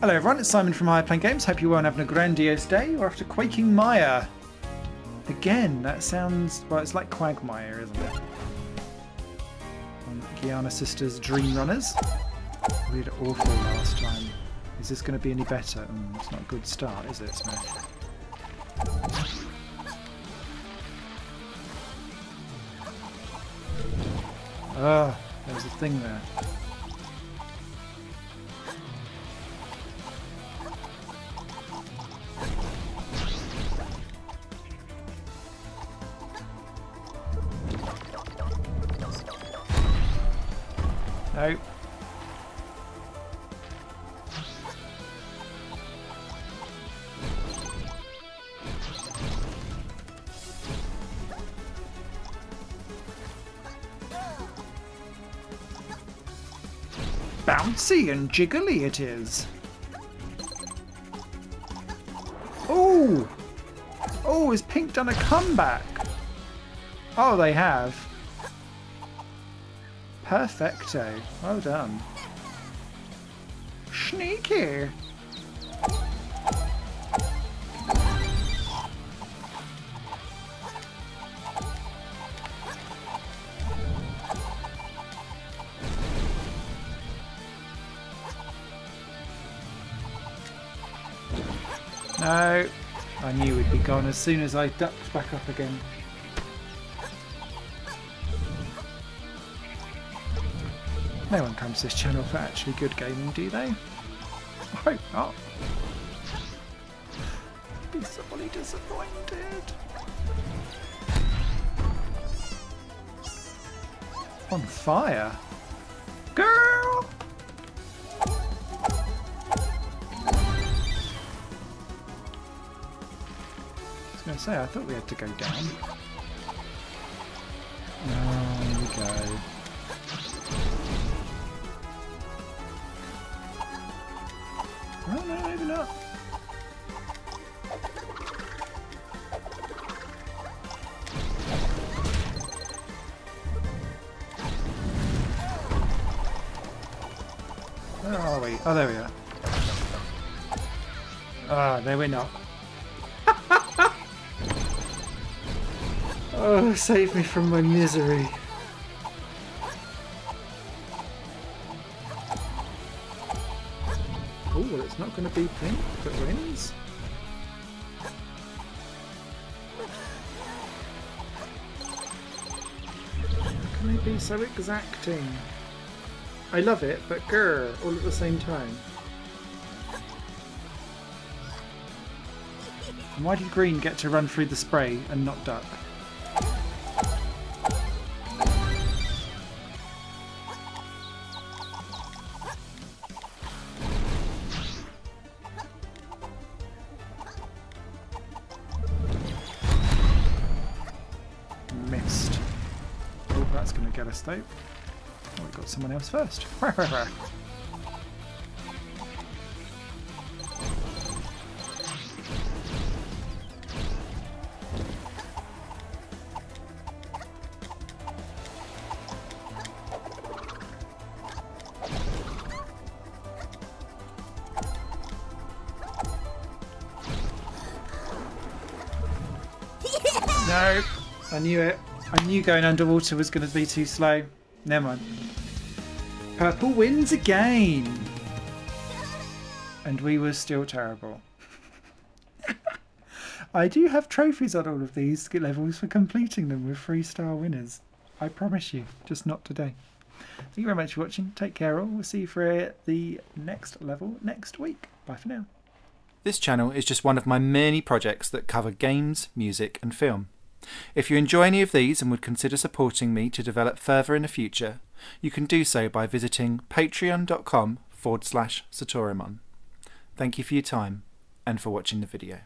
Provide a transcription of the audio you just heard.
Hello everyone, it's Simon from Higher Plain Games. Hope you're well and having a grandiose day. We're after Quaking Mire. Again, that sounds, well, it's like Quagmire, isn't it? On Giana Sisters Dream Runners. We did awful last time. Is this going to be any better? Mm, it's not a good start, is it, Smith? Ah, there's a thing there. No. Bouncy and jiggly it is. Oh! Oh, has Pink done a comeback? Oh, they have. Perfecto. Well done. Sneaky. No. I knew we'd be gone as soon as I ducked back up again. No one comes to this channel for actually good gaming, do they? I hope not. Be sorely disappointed. On fire? Girl! I was going to say, I thought we had to go down. Oh, here we go. Oh no, maybe not. Where are we? Oh, there we are. Ah, there we're not. oh, save me from my misery. Well, it's not going to be pink that wins. How can they be so exacting? I love it, but grr, all at the same time. And why did Green get to run through the spray and not duck? To get us though. Oh, we got someone else first. no, I knew it. I knew going underwater was going to be too slow. Never mind. Purple wins again. And we were still terrible. I do have trophies on all of these levels for completing them with star winners. I promise you, just not today. Thank you very much for watching. Take care all. We'll see you for uh, the next level next week. Bye for now. This channel is just one of my many projects that cover games, music and film. If you enjoy any of these and would consider supporting me to develop further in the future, you can do so by visiting patreon.com forward slash Sitorimon. Thank you for your time and for watching the video.